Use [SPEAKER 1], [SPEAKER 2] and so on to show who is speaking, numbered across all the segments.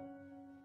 [SPEAKER 1] あ!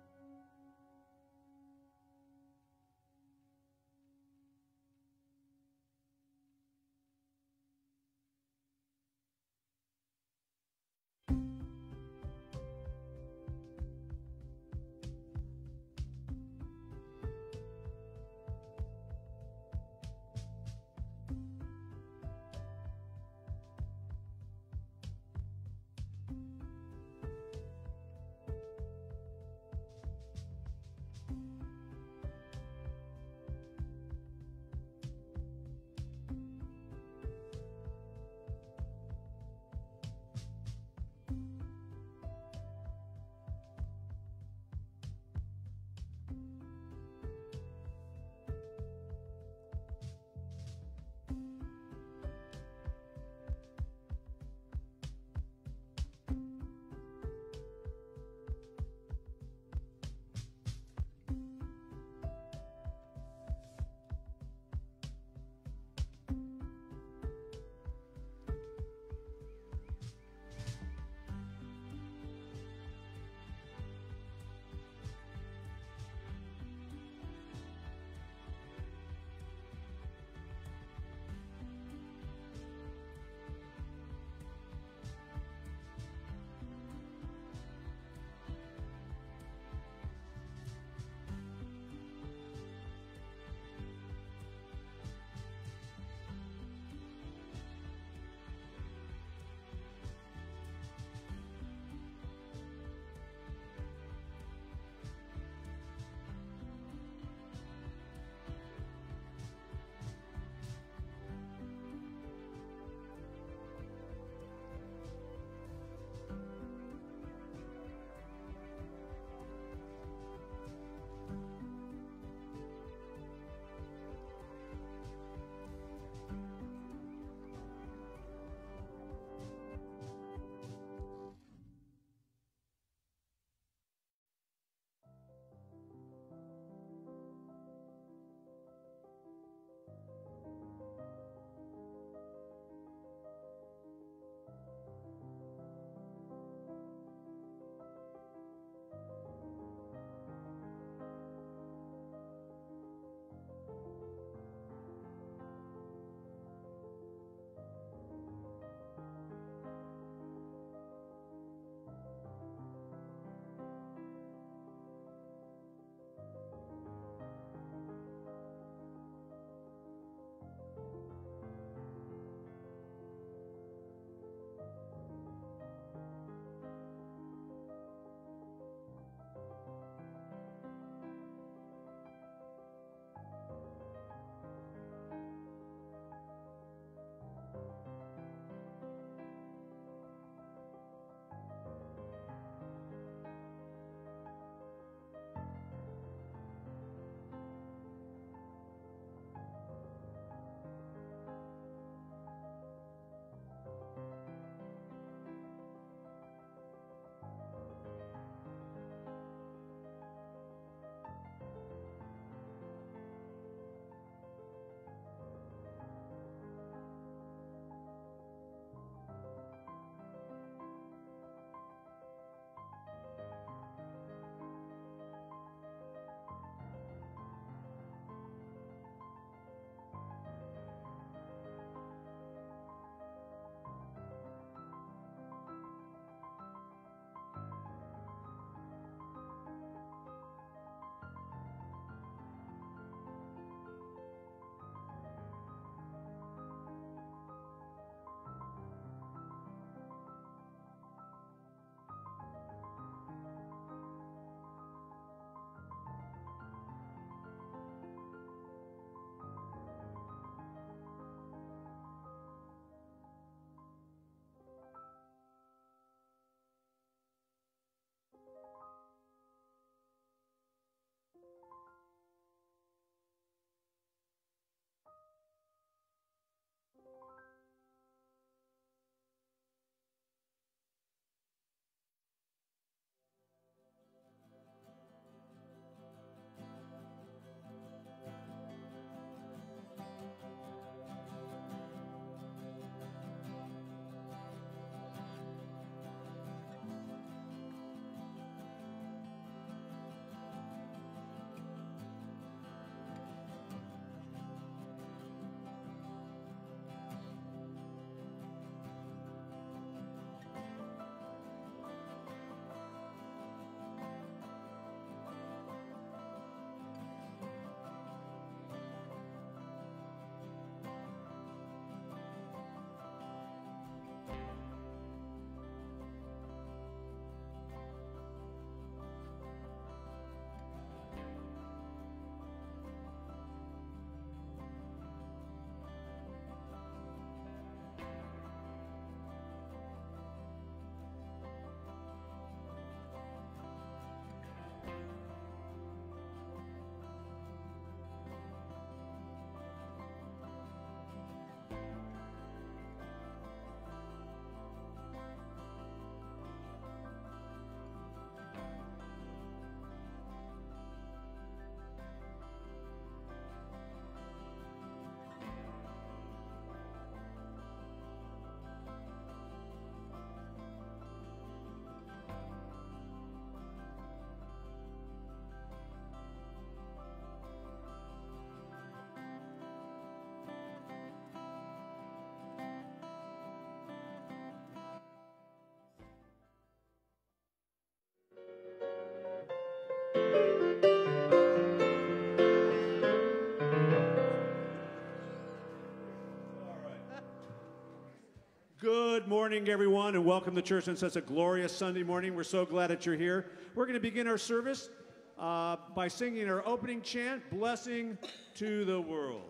[SPEAKER 1] Good morning, everyone, and welcome to church on such a glorious Sunday morning. We're so glad that you're here. We're going to begin our service uh, by singing our opening chant, Blessing to the World.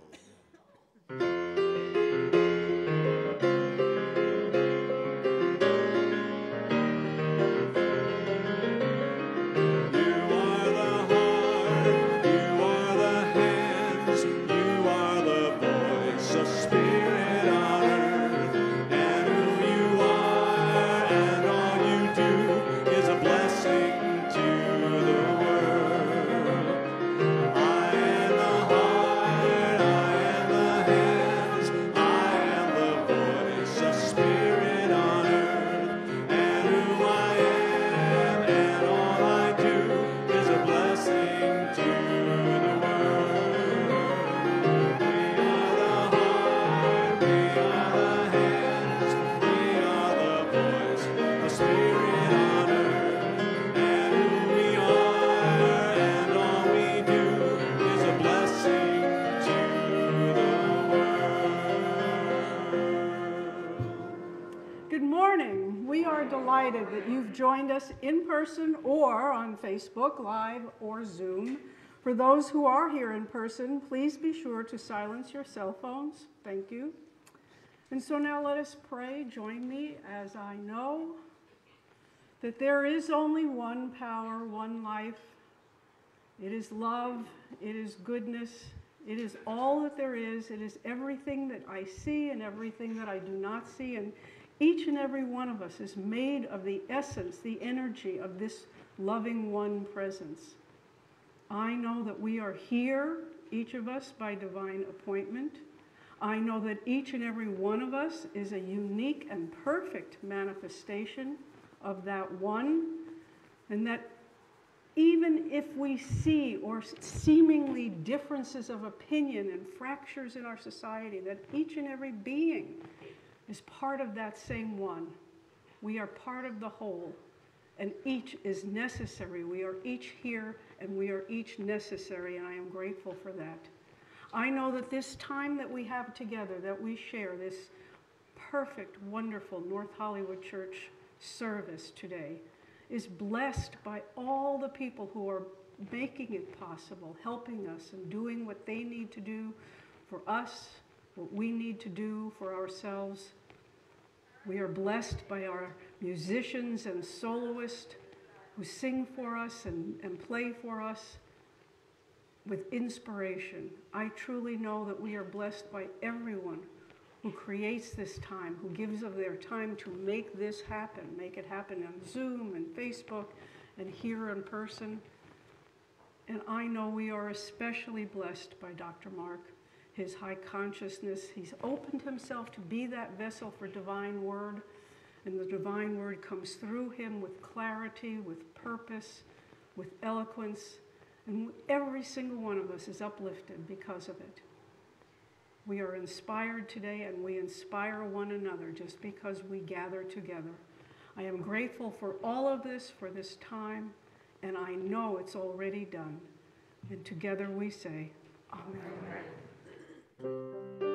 [SPEAKER 2] In person or on Facebook Live or Zoom. For those who are here in person, please be sure to silence your cell phones. Thank you. And so now let us pray. Join me as I know that there is only one power, one life. It is love, it is goodness, it is all that there is, it is everything that I see and everything that I do not see. And each and every one of us is made of the essence, the energy of this loving one presence. I know that we are here, each of us, by divine appointment. I know that each and every one of us is a unique and perfect manifestation of that one, and that even if we see or seemingly differences of opinion and fractures in our society, that each and every being is part of that same one. We are part of the whole, and each is necessary. We are each here, and we are each necessary, and I am grateful for that. I know that this time that we have together, that we share this perfect, wonderful North Hollywood Church service today, is blessed by all the people who are making it possible, helping us, and doing what they need to do for us what we need to do for ourselves. We are blessed by our musicians and soloists who sing for us and, and play for us with inspiration. I truly know that we are blessed by everyone who creates this time, who gives of their time to make this happen, make it happen on Zoom and Facebook and here in person. And I know we are especially blessed by Dr. Mark his high consciousness. He's opened himself to be that vessel for divine word, and the divine word comes through him with clarity, with purpose, with eloquence, and every single one of us is uplifted because of it. We are inspired today, and we inspire one another just because we gather together. I am grateful for all of this, for this time, and I know it's already done. And together we say, Amen. Amen.
[SPEAKER 1] Please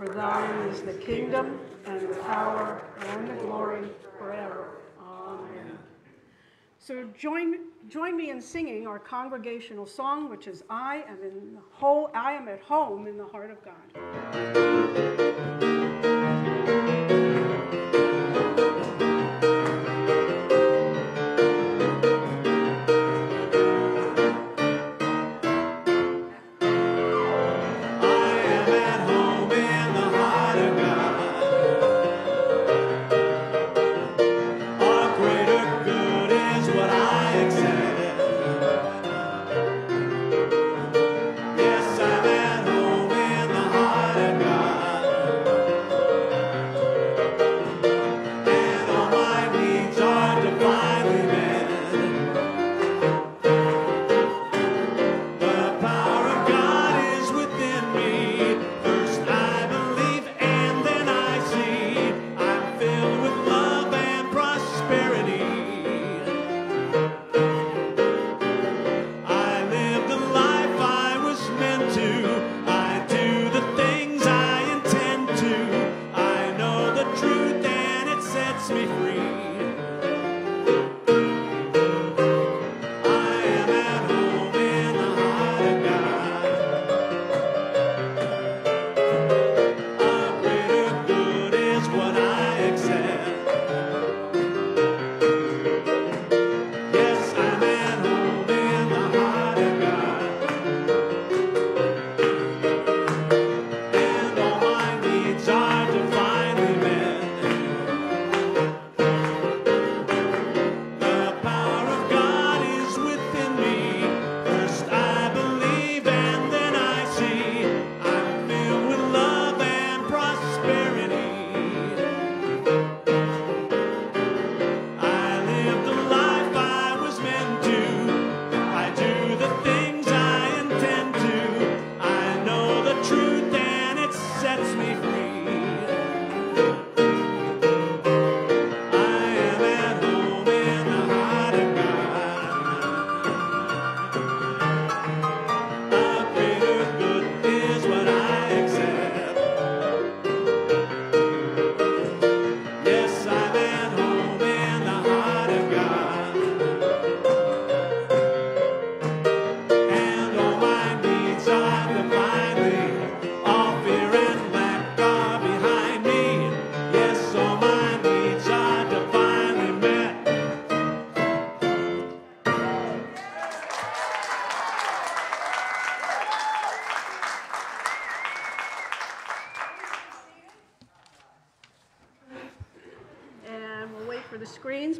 [SPEAKER 1] For thine is the kingdom, and the power, and the glory forever. Amen. So join, join me in singing our congregational song, which is I am in the whole, I am at home in the heart of God.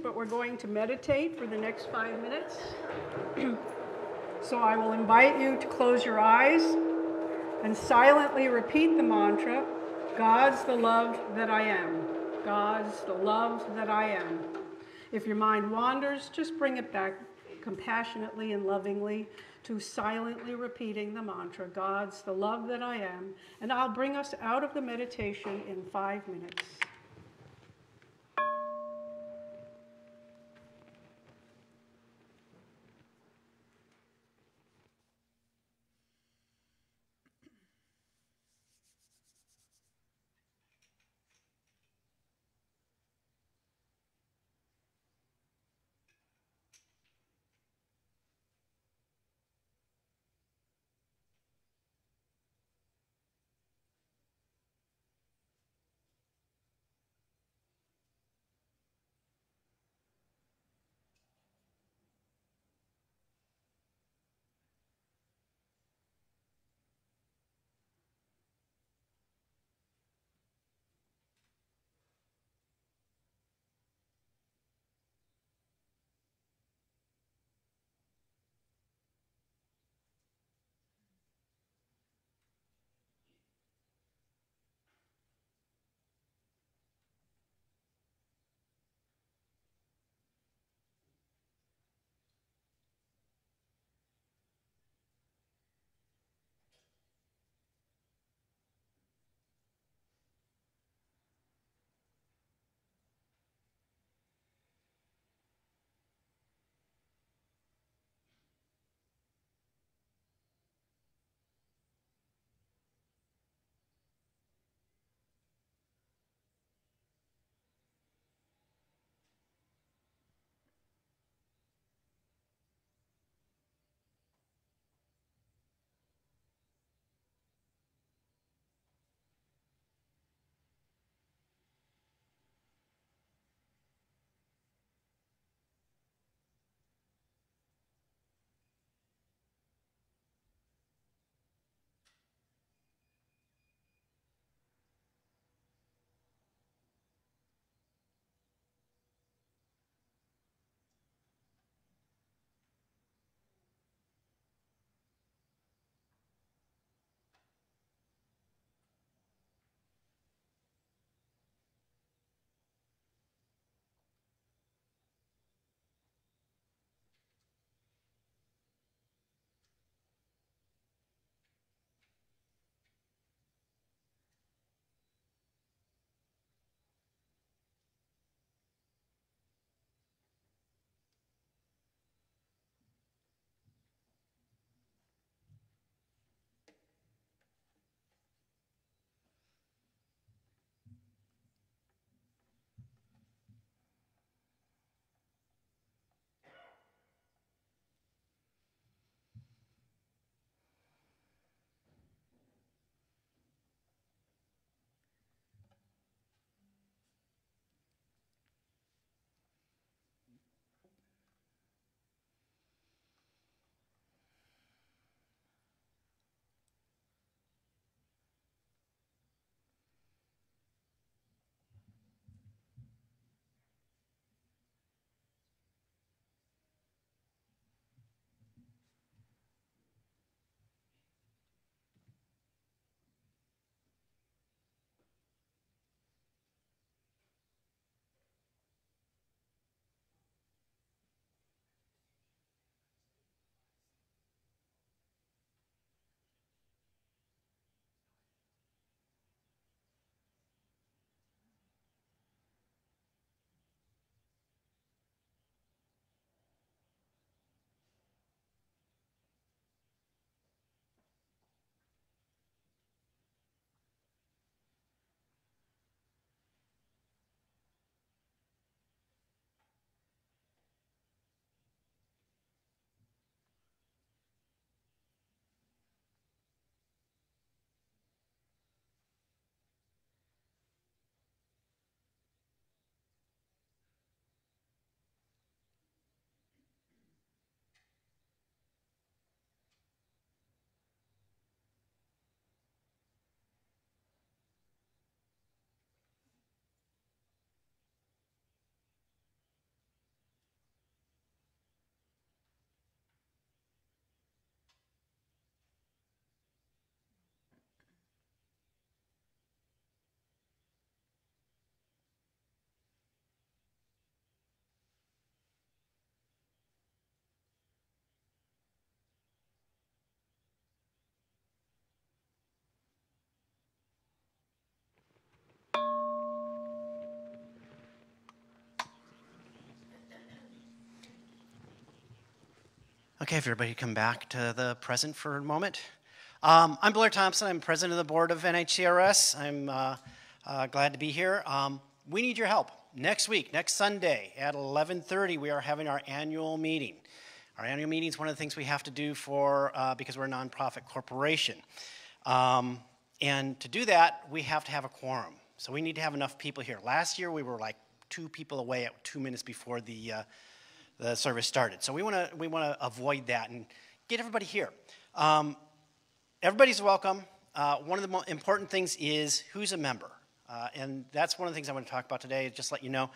[SPEAKER 1] But we're going to meditate for the next five minutes. so I will invite you to close your eyes and silently repeat the mantra God's the love that I am. God's the love that I am. If your mind wanders, just bring it back compassionately and lovingly to silently repeating the mantra God's the love that I am. And I'll bring us out of the meditation in five minutes.
[SPEAKER 3] Okay, if everybody come back to the present for a moment. Um, I'm Blair Thompson. I'm president of the board of NHCRS. I'm uh, uh, glad to be here. Um, we need your help. Next week, next Sunday at 11:30, we are having our annual meeting. Our annual meeting is one of the things we have to do for uh, because we're a nonprofit corporation. Um, and to do that, we have to have a quorum. So we need to have enough people here. Last year, we were like two people away at two minutes before the uh, the service started. So we want to we want to avoid that and get everybody here. Um, everybody's welcome. Uh, one of the most important things is who's a member. Uh, and that's one of the things I want to talk about today. Just let you know,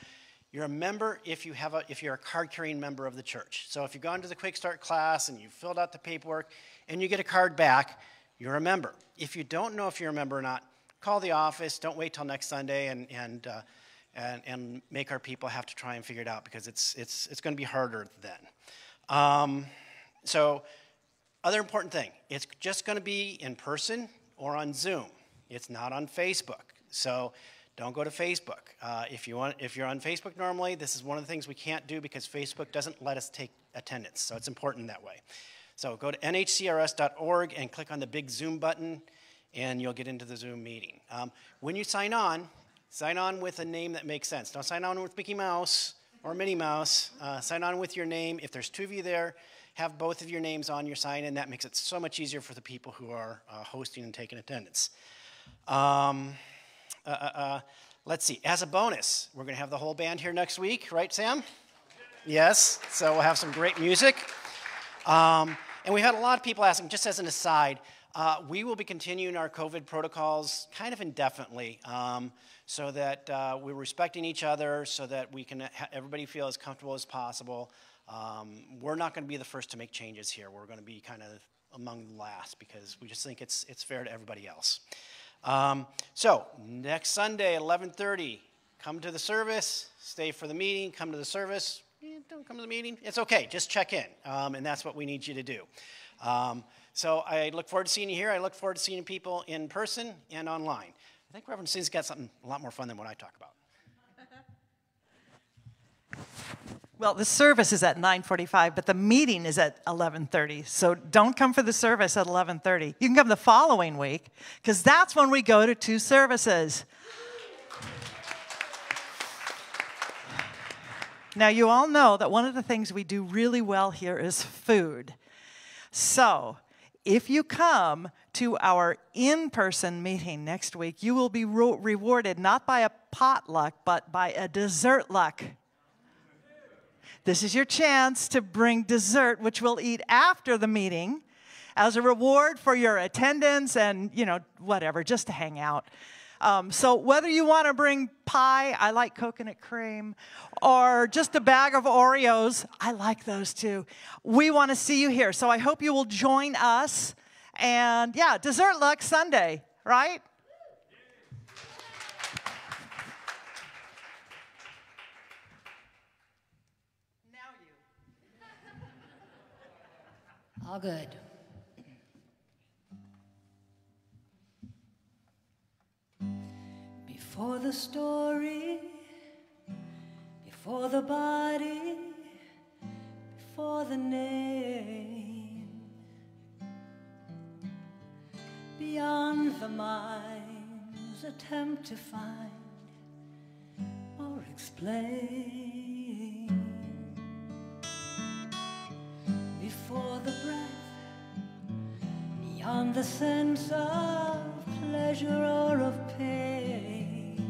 [SPEAKER 3] you're a member if you have a if you're a card carrying member of the church. So if you've gone to the Quick Start class and you filled out the paperwork and you get a card back, you're a member. If you don't know if you're a member or not, call the office. Don't wait till next Sunday and and uh, and, and make our people have to try and figure it out because it's it's it's going to be harder then. Um, so, other important thing, it's just going to be in person or on Zoom. It's not on Facebook. So don't go to Facebook. Uh, if, you want, if you're on Facebook normally, this is one of the things we can't do because Facebook doesn't let us take attendance. So it's important that way. So go to nhcrs.org and click on the big Zoom button, and you'll get into the Zoom meeting. Um, when you sign on, sign on with a name that makes sense. Don't sign on with Mickey Mouse or Minnie Mouse. Uh, sign on with your name. If there's two of you there, have both of your names on your sign in. That makes it so much easier for the people who are uh, hosting and taking attendance. Um, uh, uh, uh, let's see, as a bonus, we're going to have the whole band here next week, right, Sam? Yes, so we'll have some great music. Um, and we've had a lot of people asking, just as an aside, uh, we will be continuing our COVID protocols kind of indefinitely um, so that uh, we're respecting each other, so that we can everybody feel as comfortable as possible. Um, we're not going to be the first to make changes here. We're going to be kind of among the last because we just think it's, it's fair to everybody else. Um, so next Sunday at 11:30, come to the service. Stay for the meeting. Come to the service. Eh, don't come to the meeting. It's okay. Just check in, um, and that's what we need you to do. Um, so I look forward to seeing you here. I look forward to seeing people in person and online. I think Reverend Sin's got something a lot more fun than what I talk about.
[SPEAKER 4] Well, the service is at 9:45, but the meeting is at 11:30. So don't come for the service at 11:30. You can come the following week because that's when we go to two services. Now, you all know that one of the things we do really well here is food. So, if you come to our in person meeting next week, you will be ro- rewarded not by a potluck, but by a dessert luck. This is your chance to bring dessert, which we'll eat after the meeting as a reward for your attendance and, you know, whatever, just to hang out. Um, so, whether you want to bring pie, I like coconut cream, or just a bag of Oreos, I like those too. We want to see you here. So, I hope you will join us. And yeah, dessert luck Sunday, right?
[SPEAKER 5] All good. Before the story, before the body, before the name, beyond the mind's attempt to find or explain. Before the breath, beyond the sense of pleasure or of pain,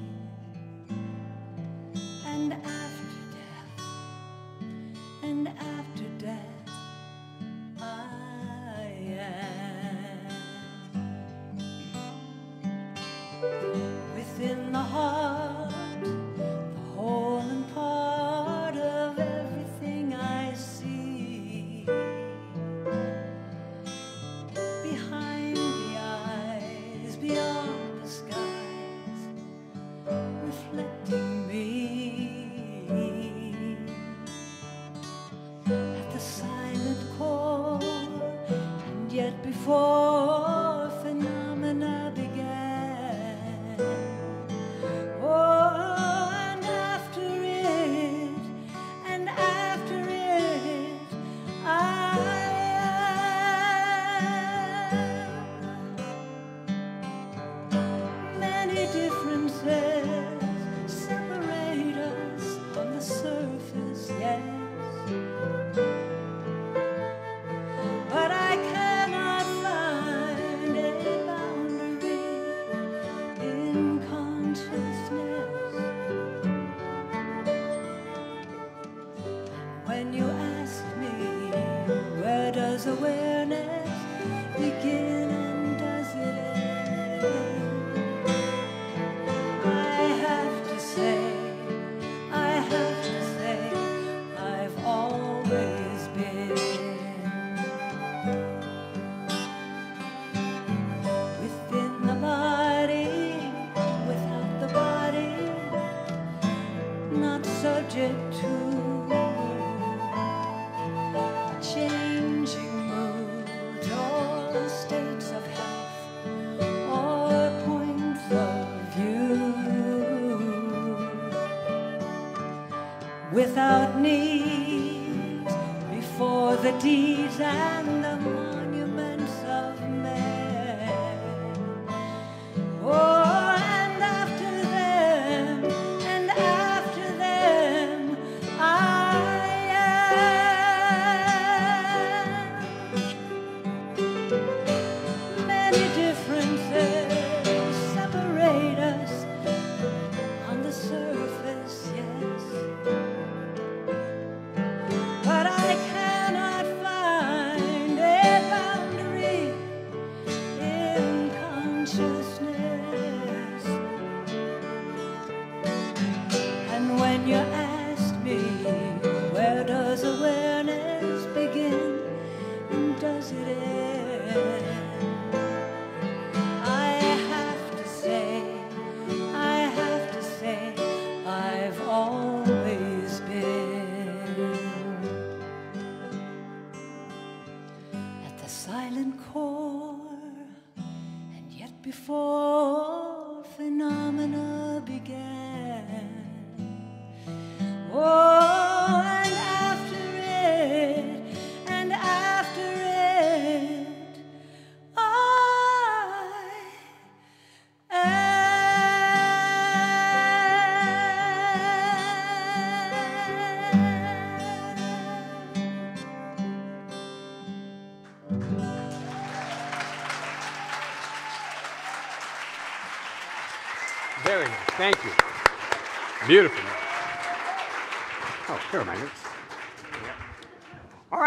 [SPEAKER 5] and after consciousness.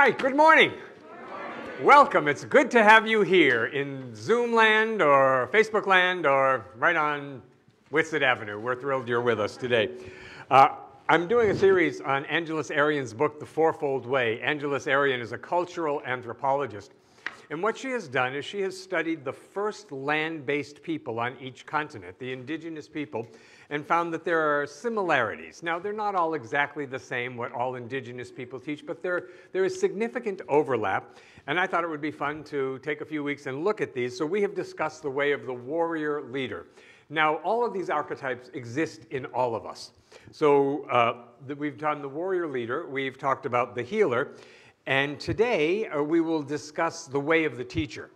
[SPEAKER 6] Right, good morning. Welcome. It's good to have you here in Zoom land or Facebook land or right on Whitsett Avenue. We're thrilled you're with us today. Uh, I'm doing a series on Angeles Arrien's book, The Fourfold Way. Angeles Arrien is a cultural anthropologist. And what she has done is she has studied the first land based people on each continent, the indigenous people, and found that there are similarities. Now, they're not all exactly the same, what all indigenous people teach, but there, there is significant overlap. And I thought it would be fun to take a few weeks and look at these. So, we have discussed the way of the warrior leader. Now, all of these archetypes exist in all of us. So, uh, we've done the warrior leader, we've talked about the healer, and today uh, we will discuss the way of the teacher.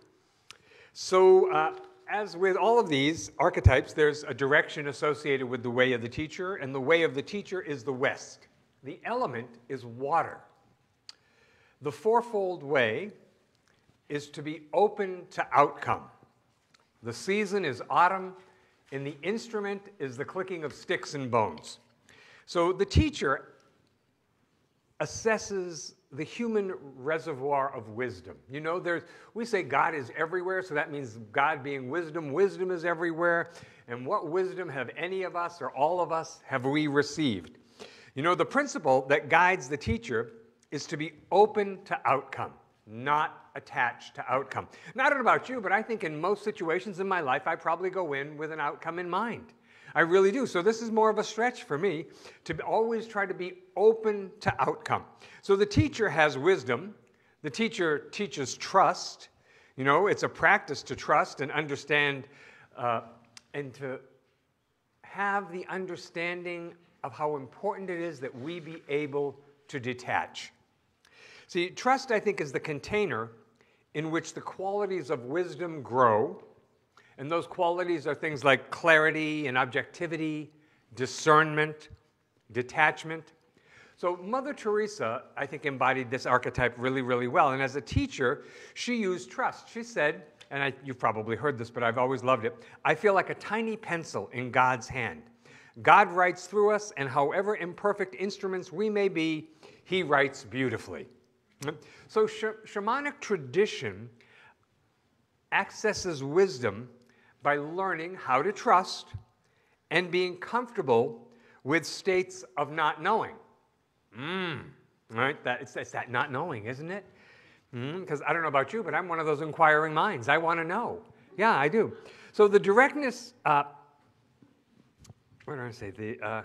[SPEAKER 6] So, uh, as with all of these archetypes, there's a direction associated with the way of the teacher, and the way of the teacher is the west. The element is water. The fourfold way is to be open to outcome. The season is autumn, and the instrument is the clicking of sticks and bones. So the teacher assesses the human reservoir of wisdom. You know, there's, we say God is everywhere, so that means God being wisdom. Wisdom is everywhere. And what wisdom have any of us or all of us have we received? You know, the principle that guides the teacher is to be open to outcome, not attached to outcome. Not about you, but I think in most situations in my life, I probably go in with an outcome in mind. I really do. So this is more of a stretch for me to always try to be open to outcome. So the teacher has wisdom. The teacher teaches trust. You know, it's a practice to trust and understand uh, and to have the understanding of how important it is that we be able to detach. See, trust, I think, is the container in which the qualities of wisdom grow and those qualities are things like clarity and objectivity, discernment, detachment. So, Mother Teresa, I think, embodied this archetype really, really well. And as a teacher, she used trust. She said, and I, you've probably heard this, but I've always loved it I feel like a tiny pencil in God's hand. God writes through us, and however imperfect instruments we may be, He writes beautifully. So, sh- shamanic tradition accesses wisdom by learning how to trust and being comfortable with states of not knowing. Mm, right? That, it's, it's that not knowing, isn't it? Because I don't know about you, but I'm one of those inquiring minds. I want to know. Yeah, I do. So the directness, uh, what did I say? The, uh,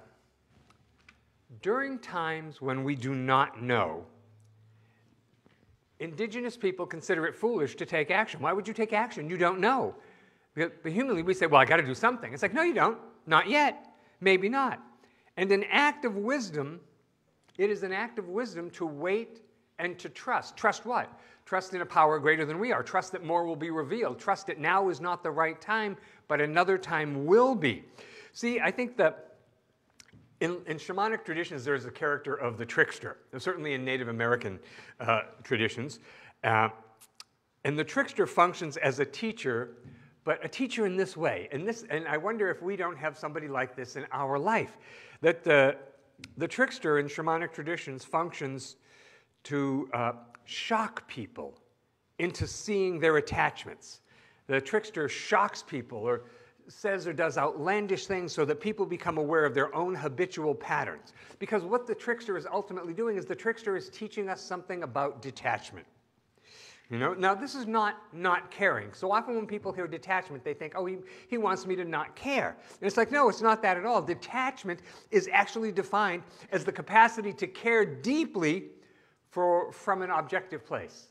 [SPEAKER 6] during times when we do not know, indigenous people consider it foolish to take action. Why would you take action? You don't know. But humanly, we say, well, I got to do something. It's like, no, you don't. Not yet. Maybe not. And an act of wisdom, it is an act of wisdom to wait and to trust. Trust what? Trust in a power greater than we are. Trust that more will be revealed. Trust that now is not the right time, but another time will be. See, I think that in, in shamanic traditions, there's a character of the trickster, certainly in Native American uh, traditions. Uh, and the trickster functions as a teacher, but a teacher in this way. And, this, and I wonder if we don't have somebody like this in our life. That the, the trickster in shamanic traditions functions to uh, shock people into seeing their attachments. The trickster shocks people or says or does outlandish things so that people become aware of their own habitual patterns. Because what the trickster is ultimately doing is the trickster is teaching us something about detachment. You know, now this is not not caring. So often when people hear detachment, they think, oh, he, he wants me to not care. And it's like, no, it's not that at all. Detachment is actually defined as the capacity to care deeply for, from an objective place.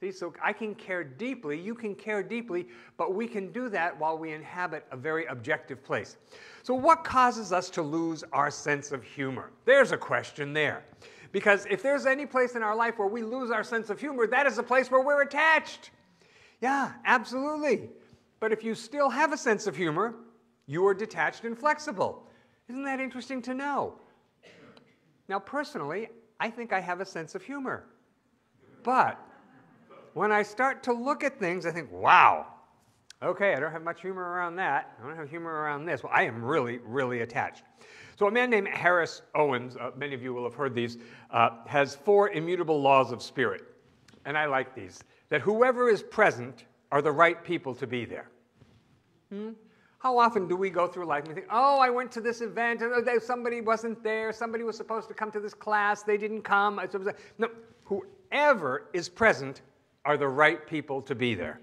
[SPEAKER 6] See, so I can care deeply, you can care deeply, but we can do that while we inhabit a very objective place. So, what causes us to lose our sense of humor? There's a question there. Because if there's any place in our life where we lose our sense of humor, that is a place where we're attached. Yeah, absolutely. But if you still have a sense of humor, you are detached and flexible. Isn't that interesting to know? Now, personally, I think I have a sense of humor. But when I start to look at things, I think, wow, okay, I don't have much humor around that. I don't have humor around this. Well, I am really, really attached. So, a man named Harris Owens, uh, many of you will have heard these, uh, has four immutable laws of spirit. And I like these that whoever is present are the right people to be there. Hmm? How often do we go through life and think, oh, I went to this event and oh, somebody wasn't there, somebody was supposed to come to this class, they didn't come. No, whoever is present are the right people to be there.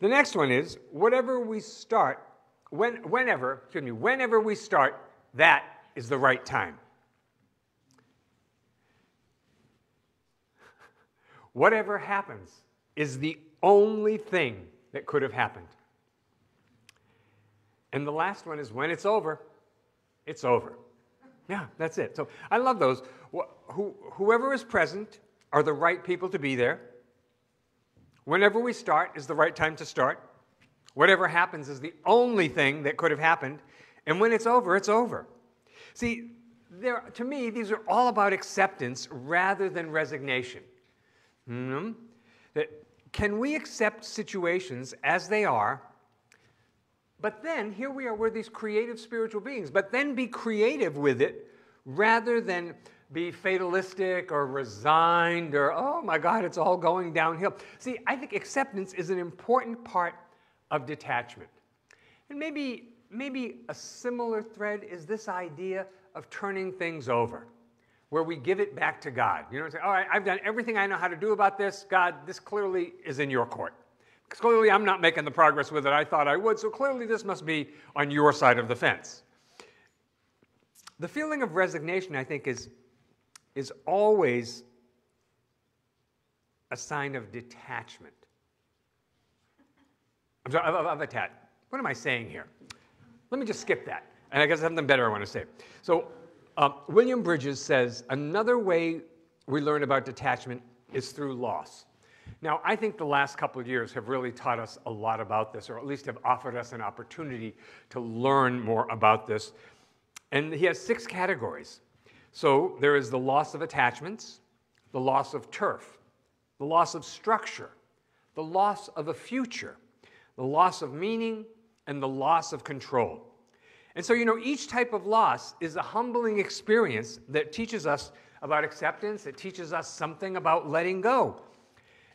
[SPEAKER 6] The next one is whatever we start, when, whenever, excuse me, whenever we start, that is the right time. Whatever happens is the only thing that could have happened. And the last one is when it's over, it's over. Yeah, that's it. So I love those. whoever is present are the right people to be there. Whenever we start is the right time to start. Whatever happens is the only thing that could have happened. And when it's over, it's over. See, there, to me, these are all about acceptance rather than resignation. Mm-hmm. That can we accept situations as they are, but then here we are, we're these creative spiritual beings, but then be creative with it rather than be fatalistic or resigned or, oh my God, it's all going downhill. See, I think acceptance is an important part of detachment. And maybe maybe a similar thread is this idea of turning things over, where we give it back to God. You know, say, all right, I've done everything I know how to do about this. God, this clearly is in your court. Because clearly I'm not making the progress with it I thought I would, so clearly this must be on your side of the fence. The feeling of resignation, I think, is, is always a sign of detachment. I'm sorry, of, of, of attach. What am I saying here? Let me just skip that. And I guess something better I want to say. So, uh, William Bridges says another way we learn about detachment is through loss. Now, I think the last couple of years have really taught us a lot about this, or at least have offered us an opportunity to learn more about this. And he has six categories. So there is the loss of attachments, the loss of turf, the loss of structure, the loss of a future, the loss of meaning, and the loss of control. And so, you know, each type of loss is a humbling experience that teaches us about acceptance, it teaches us something about letting go.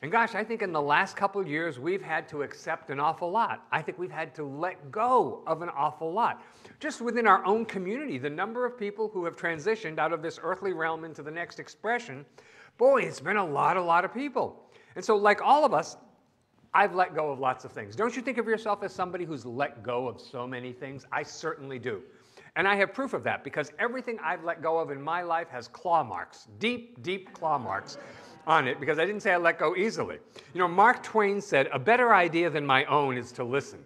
[SPEAKER 6] And gosh, I think in the last couple years, we've had to accept an awful lot. I think we've had to let go of an awful lot. Just within our own community, the number of people who have transitioned out of this earthly realm into the next expression, boy, it's been a lot, a lot of people. And so, like all of us, I've let go of lots of things. Don't you think of yourself as somebody who's let go of so many things? I certainly do. And I have proof of that because everything I've let go of in my life has claw marks, deep, deep claw marks on it because I didn't say I let go easily. You know, Mark Twain said, A better idea than my own is to listen.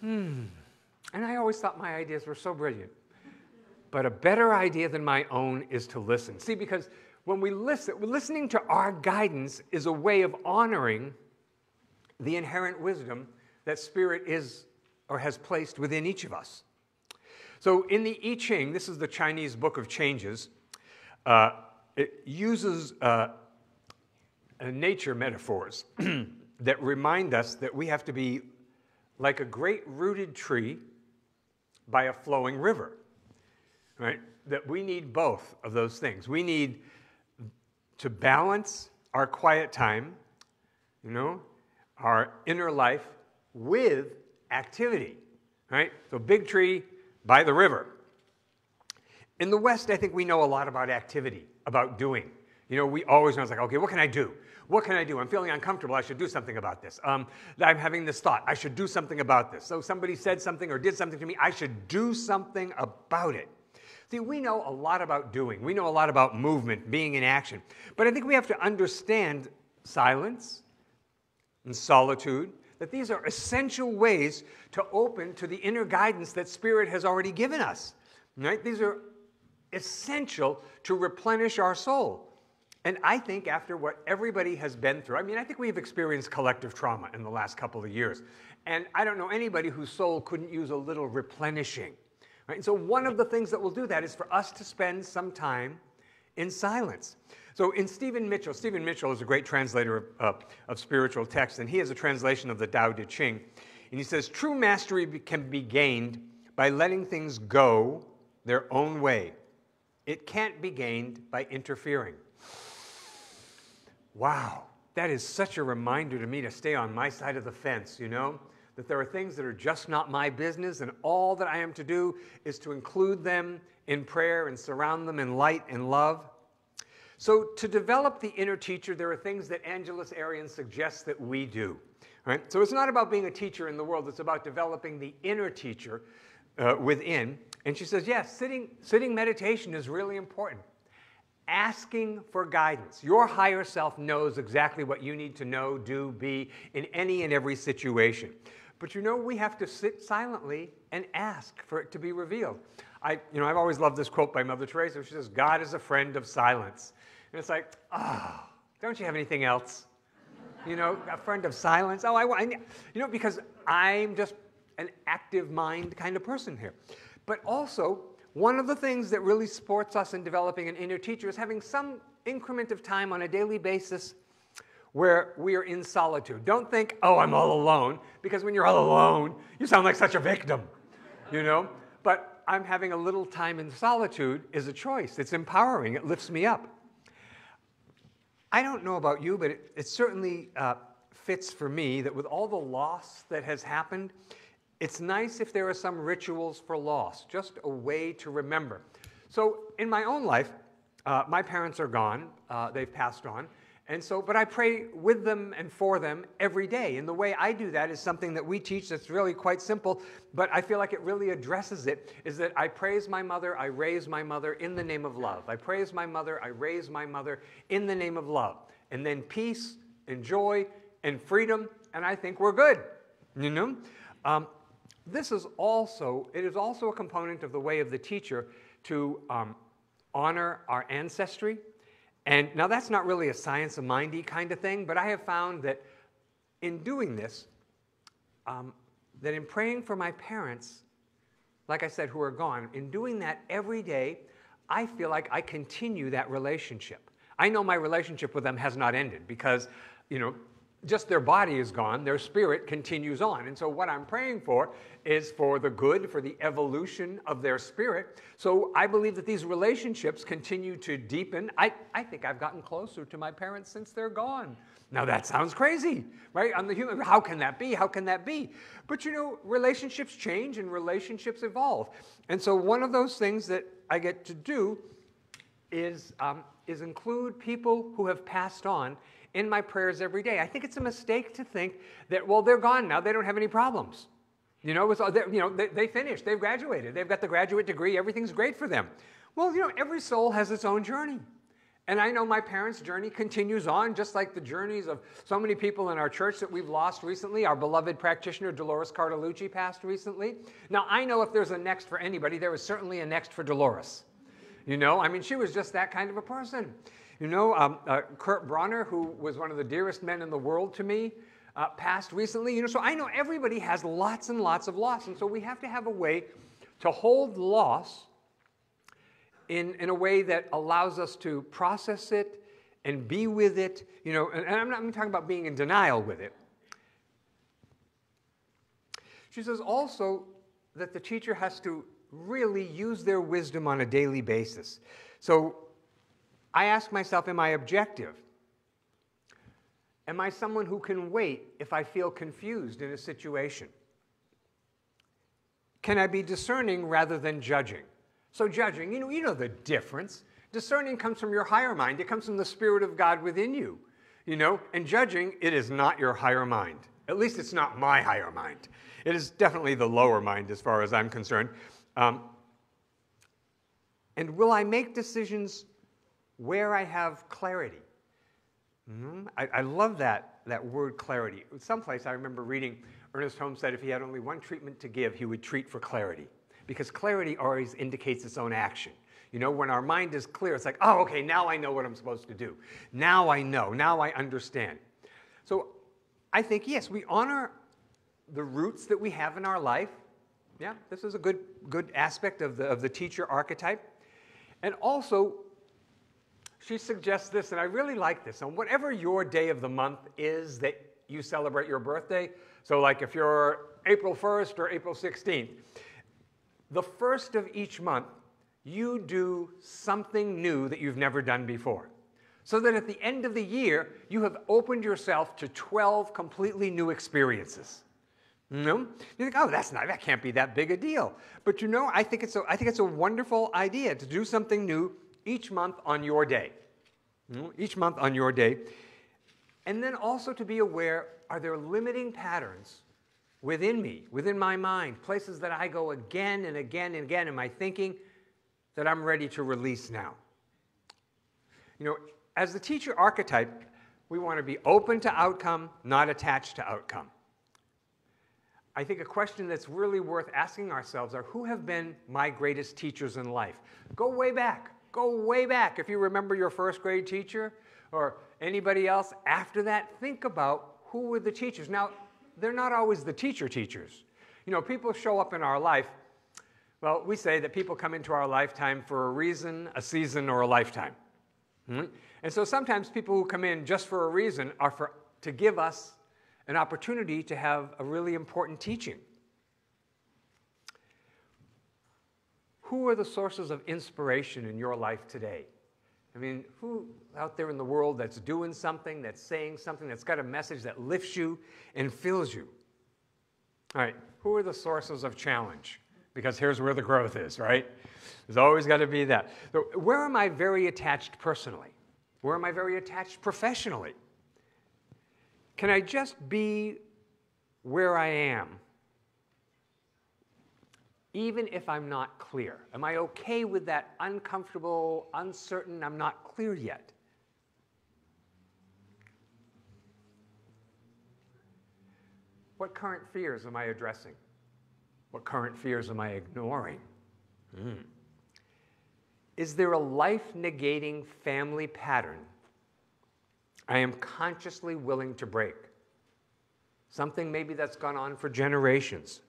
[SPEAKER 6] Hmm. And I always thought my ideas were so brilliant. But a better idea than my own is to listen. See, because when we listen, listening to our guidance is a way of honoring the inherent wisdom that Spirit is or has placed within each of us. So, in the I Ching, this is the Chinese Book of Changes, uh, it uses uh, uh, nature metaphors that remind us that we have to be like a great rooted tree by a flowing river, right? That we need both of those things. We need to balance our quiet time, you know, our inner life with activity, right? So, big tree by the river. In the West, I think we know a lot about activity, about doing. You know, we always know, it's like, okay, what can I do? What can I do? I'm feeling uncomfortable. I should do something about this. Um, I'm having this thought. I should do something about this. So somebody said something or did something to me. I should do something about it. See, we know a lot about doing. We know a lot about movement, being in action. But I think we have to understand silence and solitude, that these are essential ways to open to the inner guidance that Spirit has already given us. Right? These are essential to replenish our soul. And I think after what everybody has been through, I mean, I think we've experienced collective trauma in the last couple of years. And I don't know anybody whose soul couldn't use a little replenishing. Right? And so one of the things that will do that is for us to spend some time in silence. So in Stephen Mitchell, Stephen Mitchell is a great translator of, uh, of spiritual texts, and he has a translation of the Tao Te Ching. And he says, True mastery can be gained by letting things go their own way. It can't be gained by interfering. Wow, that is such a reminder to me to stay on my side of the fence, you know? That there are things that are just not my business, and all that I am to do is to include them in prayer and surround them in light and love. So, to develop the inner teacher, there are things that Angeles Arrien suggests that we do. Right? So, it's not about being a teacher in the world, it's about developing the inner teacher uh, within. And she says, yes, sitting, sitting meditation is really important. Asking for guidance. Your higher self knows exactly what you need to know, do, be in any and every situation. But you know, we have to sit silently and ask for it to be revealed. I, you know, I've always loved this quote by Mother Teresa. She says, God is a friend of silence. And it's like, oh, don't you have anything else? You know, a friend of silence. Oh, I want, you know, because I'm just an active mind kind of person here. But also, one of the things that really supports us in developing an inner teacher is having some increment of time on a daily basis where we are in solitude. Don't think, oh, I'm all alone, because when you're all alone, you sound like such a victim, you know? But I'm having a little time in solitude is a choice. It's empowering, it lifts me up. I don't know about you, but it, it certainly uh, fits for me that with all the loss that has happened, it's nice if there are some rituals for loss, just a way to remember. So, in my own life, uh, my parents are gone, uh, they've passed on. And so, but I pray with them and for them every day. And the way I do that is something that we teach that's really quite simple, but I feel like it really addresses it is that I praise my mother, I raise my mother in the name of love. I praise my mother, I raise my mother in the name of love. And then peace and joy and freedom, and I think we're good. You know? Um, this is also, it is also a component of the way of the teacher to um, honor our ancestry and now that's not really a science of mindy kind of thing, but I have found that in doing this, um, that in praying for my parents, like I said, who are gone, in doing that every day, I feel like I continue that relationship. I know my relationship with them has not ended because, you know, just their body is gone, their spirit continues on. And so, what I'm praying for is for the good, for the evolution of their spirit. So, I believe that these relationships continue to deepen. I, I think I've gotten closer to my parents since they're gone. Now, that sounds crazy, right? I'm the human, how can that be? How can that be? But you know, relationships change and relationships evolve. And so, one of those things that I get to do is, um, is include people who have passed on in my prayers every day. I think it's a mistake to think that, well, they're gone now, they don't have any problems. You know, you know they, they finished, they've graduated, they've got the graduate degree, everything's great for them. Well, you know, every soul has its own journey. And I know my parents' journey continues on, just like the journeys of so many people in our church that we've lost recently. Our beloved practitioner, Dolores Cartalucci, passed recently. Now, I know if there's a next for anybody, there was certainly a next for Dolores. You know, I mean, she was just that kind of a person. You know, um, uh, Kurt Bronner, who was one of the dearest men in the world to me, uh, passed recently. You know, so I know everybody has lots and lots of loss, and so we have to have a way to hold loss in, in a way that allows us to process it and be with it. You know, and, and I'm not I'm talking about being in denial with it. She says also that the teacher has to really use their wisdom on a daily basis. So I ask myself, am I objective? Am I someone who can wait if I feel confused in a situation? Can I be discerning rather than judging? So judging, you know, you know the difference. Discerning comes from your higher mind. It comes from the spirit of God within you. You know, and judging, it is not your higher mind. At least it's not my higher mind. It is definitely the lower mind as far as I'm concerned. Um, and will I make decisions where I have clarity? Mhm. I, I love that, that word clarity. Someplace I remember reading Ernest Holmes said if he had only one treatment to give, he would treat for clarity. Because clarity always indicates its own action. You know, when our mind is clear, it's like, oh, okay, now I know what I'm supposed to do. Now I know. Now I understand. So I think, yes, we honor the roots that we have in our life. Yeah, this is a good, good aspect of the, of the teacher archetype. And also, she suggests this, and I really like this. On whatever your day of the month is that you celebrate your birthday, so like if you're April 1st or April 16th, the first of each month, you do something new that you've never done before. So that at the end of the year, you have opened yourself to 12 completely new experiences. You know? You think, oh, that's not, that can't be that big a deal. But you know, I think it's a, I think it's a wonderful idea to do something new each month on your day. Hmm, each month on your day. And then also to be aware are there limiting patterns within me, within my mind, places that I go again and again and again in my thinking that I'm ready to release now? You know, as the teacher archetype, we want to be open to outcome, not attached to outcome. I think a question that's really worth asking ourselves are who have been my greatest teachers in life? Go way back. Go way back. If you remember your first grade teacher or anybody else after that, think about who were the teachers. Now, they're not always the teacher teachers. You know, people show up in our life. Well, we say that people come into our lifetime for a reason, a season, or a lifetime. Hmm? And so sometimes people who come in just for a reason are for, to give us an opportunity to have a really important teaching. Who are the sources of inspiration in your life today? I mean, who out there in the world that's doing something, that's saying something, that's got a message that lifts you and fills you? All right, who are the sources of challenge? Because here's where the growth is, right? There's always got to be that. So where am I very attached personally? Where am I very attached professionally? Can I just be where I am, even if I'm not clear? Am I okay with that uncomfortable, uncertain, I'm not clear yet? What current fears am I addressing? What current fears am I ignoring? Hmm. Is there a life negating family pattern I am consciously willing to break? Something maybe that's gone on for generations.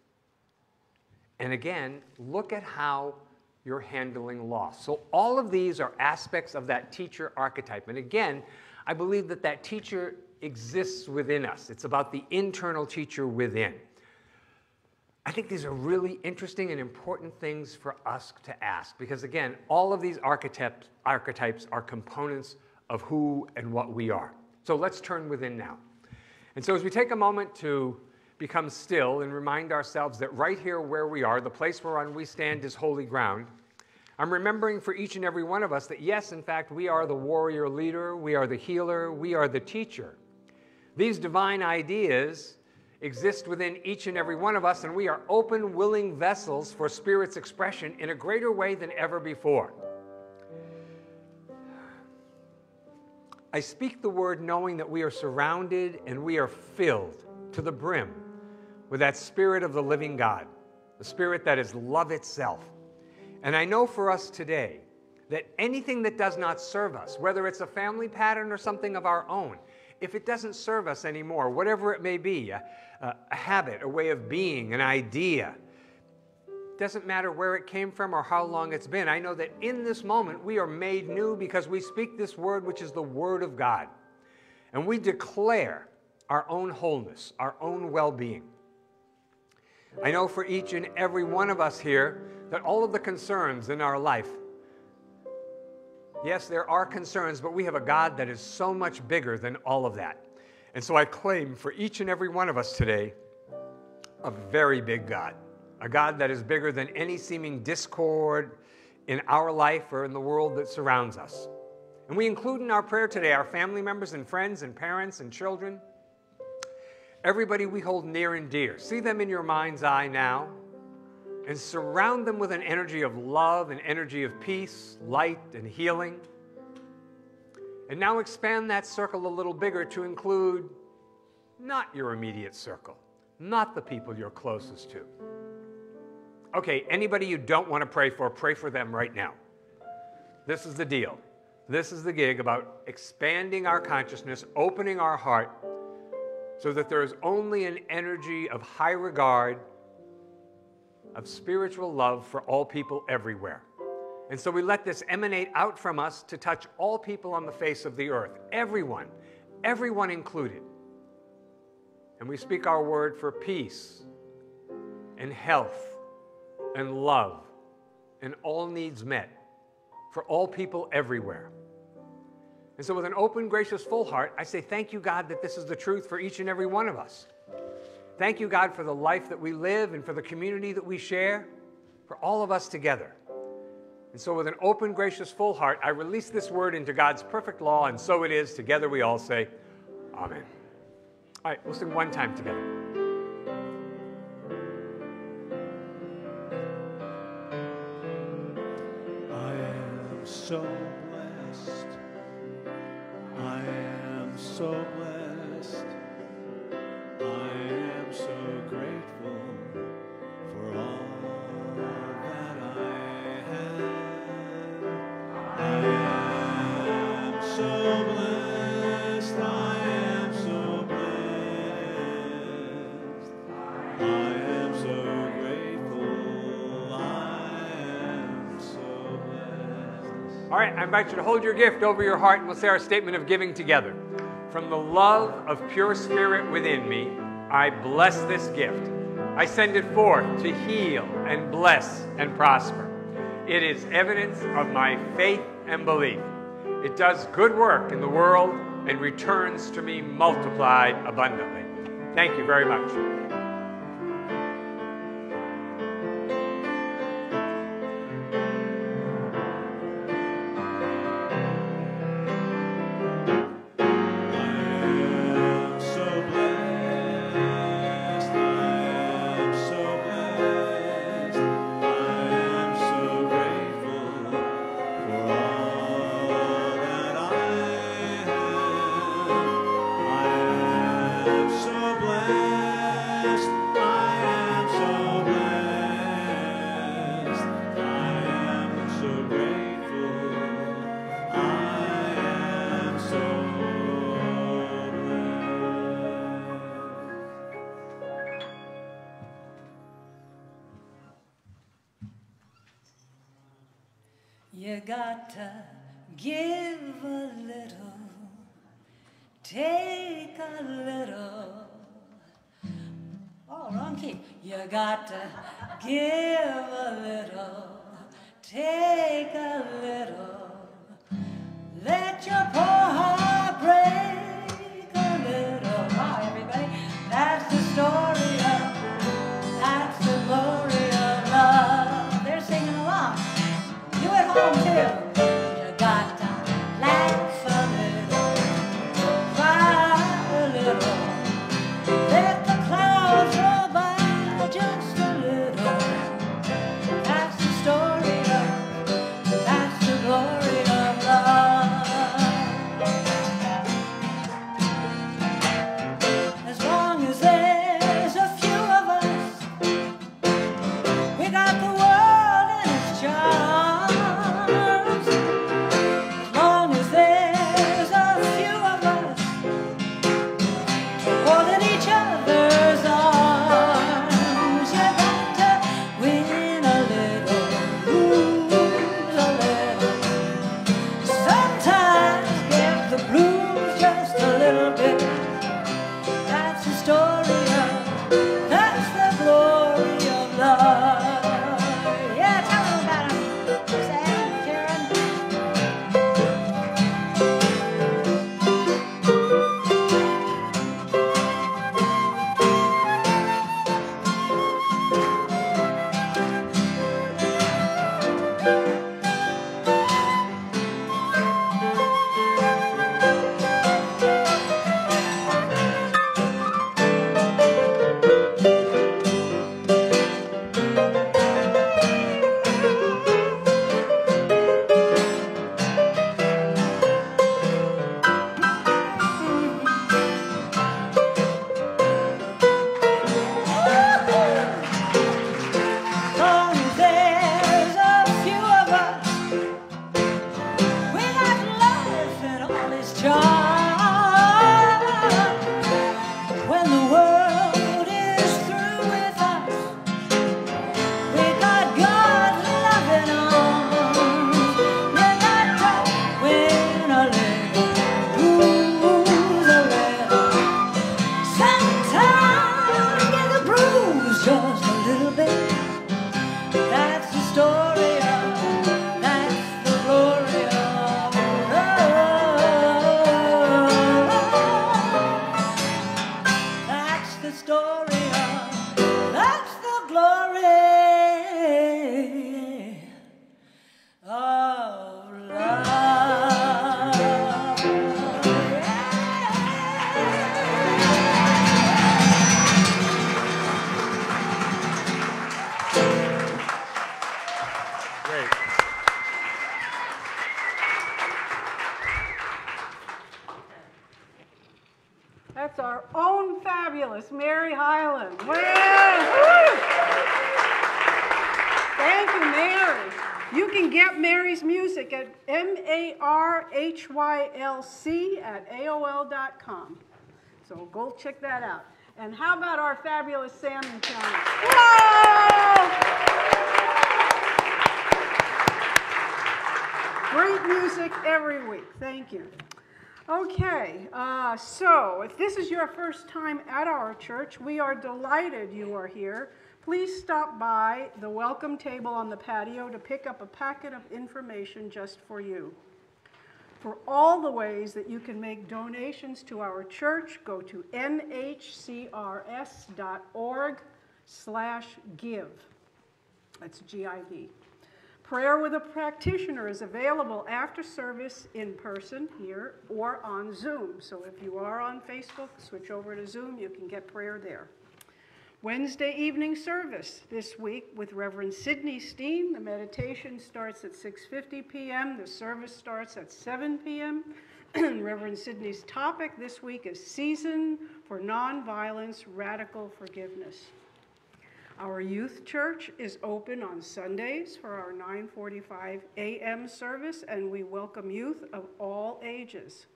[SPEAKER 6] And again, look at how you're handling loss. So, all of these are aspects of that teacher archetype. And again, I believe that that teacher exists within us. It's about the internal teacher within. I think these are really interesting and important things for us to ask because, again, all of these archetypes, archetypes are components of who and what we are. So let's turn within now. And so, as we take a moment to become still and remind ourselves that right here where we are, the place whereon we stand is holy ground, I'm remembering for each and every one of us that, yes, in fact, we are the warrior leader, we are the healer, we are the teacher. These divine ideas exist within each and every one of us, and we are open, willing vessels for Spirit's expression in a greater way than ever before. I speak the word knowing that we are surrounded and we are filled to the brim with that Spirit of the living God, the Spirit that is love itself. And I know for us today that anything that does not serve us, whether it's a family pattern or something of our own, if it doesn't serve us anymore, whatever it may be, a, a, habit, a way of being, an idea, doesn't matter where it came from or how long it's been. I know that in this moment we are made new because we speak this word, which is the Word of God. And we declare our own wholeness, our own well being. I know for each and every one of us here that all of the concerns in our life, yes, there are concerns, but we have a God that is so much bigger than all of that. And so I claim for each and every one of us today a very big God, a God that is bigger than any seeming discord in our life or in the world that surrounds us. And we include in our prayer today our family members and friends and parents and children, everybody we hold near and dear. See them in your mind's eye now and surround them with an energy of love, an energy of peace, light, and healing. And now expand that circle a little bigger to include not your immediate circle, not the people you're closest to. Okay, anybody you don't want to pray for, pray for them right now. This is the deal. This is the gig about expanding our consciousness, opening our heart, so that there is only an energy of high regard, of spiritual love for all people everywhere. And so we let this emanate out from us to touch all people on the face of the earth, everyone, everyone included. And we speak our word for peace and health and love and all needs met for all people everywhere. And so, with an open, gracious, full heart, I say, Thank you, God, that this is the truth for each and every one of us. Thank you, God, for the life that we live and for the community that we share, for all of us together. And so, with an open, gracious, full heart, I release this word into God's perfect law, and so it is. Together we all say, Amen. All right, we'll sing one time together.
[SPEAKER 1] So
[SPEAKER 6] invite you to hold your gift over your heart and we'll say our statement of giving together. From the love of pure spirit within me, I bless this gift. I send it forth to heal and bless and prosper. It is evidence of my faith and belief. It does good work in the world and returns to me multiplied abundantly. Thank you very much.
[SPEAKER 5] Got to give a little, take a little. Oh, wrong key. You got to give a little, take a little. Let your poor heart
[SPEAKER 2] M-A-R-H-Y-L-C at AOL.com. So go check that out. And how about our fabulous Salmon County? Whoa! Great music every week. Thank you. Okay, uh, so if this is your first time at our church, we are delighted you are here. Please stop by the welcome table on the patio to pick up a packet of information just for you. For all the ways that you can make donations to our church, go to nhcrs.org slash give. That's G-I-V. Prayer with a practitioner is available after service in person here or on Zoom. So if you are on Facebook, switch over to Zoom, you can get prayer there. Wednesday evening service this week with Reverend Sidney Steen. The meditation starts at 6:50 p.m. The service starts at 7 p.m. Reverend Sidney's topic this week is Season for Nonviolence Radical Forgiveness. Our youth church is open on Sundays for our 9:45 a.m. service and we welcome youth of all ages.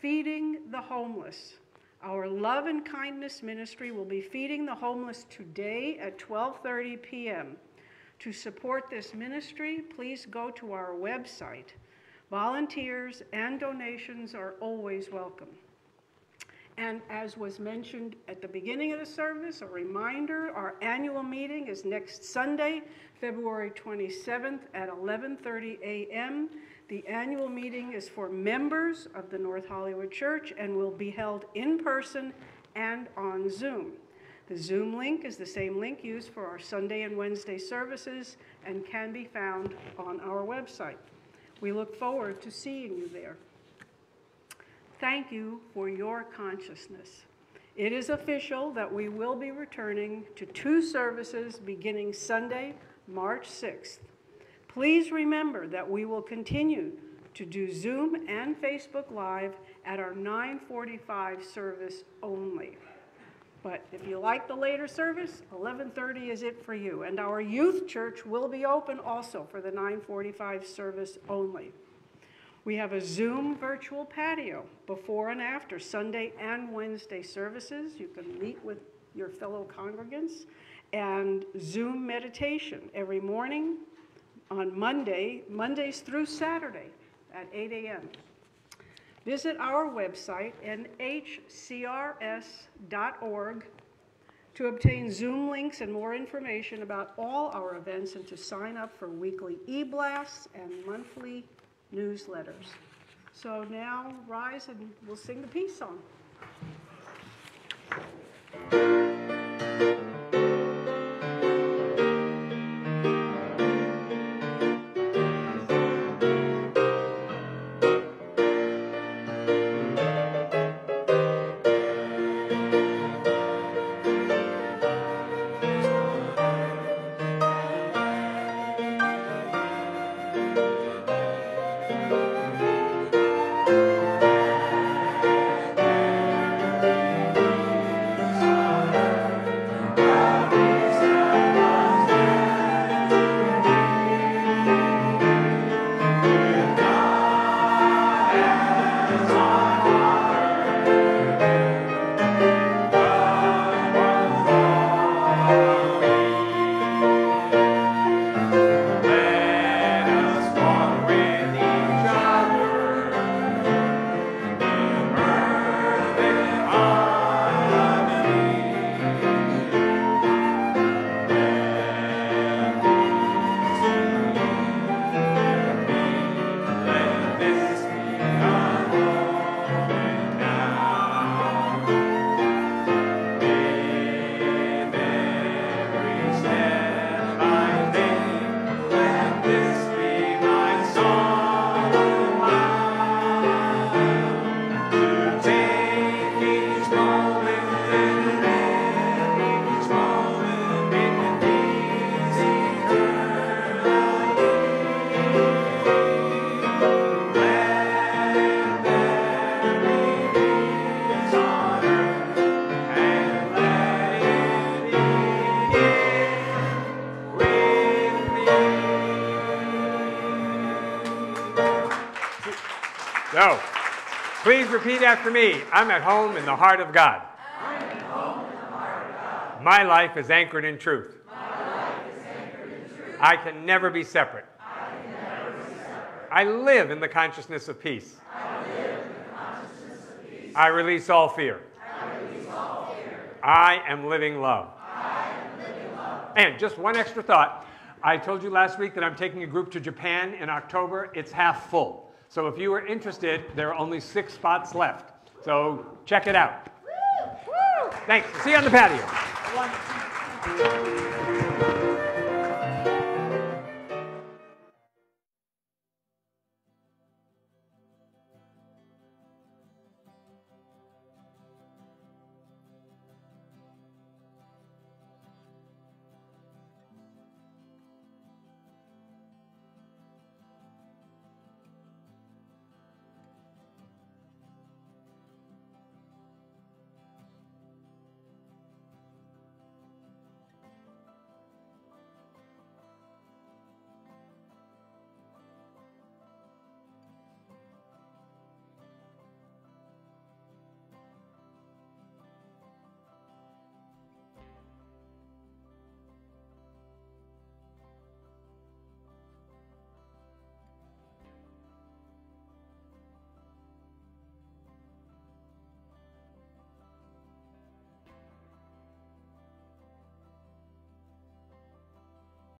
[SPEAKER 2] Feeding the homeless. Our love and kindness ministry will be feeding the homeless today at 12:30 p.m. To support this ministry, please go to our website. Volunteers and donations are always welcome. And as was mentioned at the beginning of the service, a reminder, our annual meeting is next Sunday, February 27th at 11:30 a.m. The annual meeting is for members of the North Hollywood Church and will be held in person and on Zoom. The Zoom link is the same link used for our Sunday and Wednesday services and can be found on our website. We look forward to seeing you there. Thank you for your consciousness. It is official that we will be returning to two services beginning Sunday, March 6th. Please remember that we will continue to do Zoom and Facebook Live at our 945 service only. But if you like the later service, 11:30 is it for you. And our youth church will be open also for the 945 service only. We have a Zoom virtual patio before and after Sunday and Wednesday services. You can meet with your fellow congregants and Zoom meditation every morning on Monday, Mondays through Saturday at 8 a.m. Visit our website, nhcrs.org, to obtain Zoom links and more information about all our events and to sign up for weekly e-blasts and monthly newsletters. So now rise and we'll sing the peace song.
[SPEAKER 6] Repeat after me. I'm at home in the heart of God. My life is anchored in truth. Anchored in truth. I can never be separate. I live in the consciousness of peace. I of peace. I, release all fear. I am living love. And just one extra thought. I told you last week that I'm taking a group to Japan in October. It's half full. So if you are interested, there are only six spots left. So check it out. Thanks. See you on the patio.